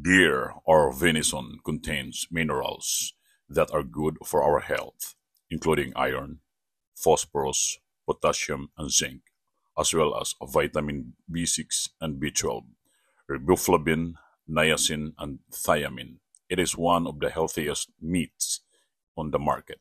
Deer or venison contains minerals that are good for our health, including iron, phosphorus, potassium and zinc, as well as vitamin B6 and B12, riboflavin, niacin, and thiamine. It is one of the healthiest meats on the market.